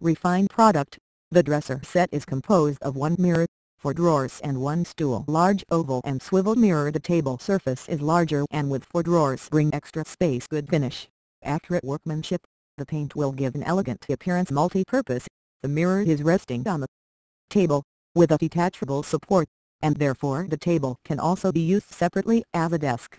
refined product. The dresser set is composed of one mirror, four drawers and one stool. Large oval and swivel mirror The table surface is larger and with four drawers bring extra space Good finish, accurate workmanship. The paint will give an elegant appearance multi-purpose. The mirror is resting on the table, with a detachable support, and therefore the table can also be used separately as a desk.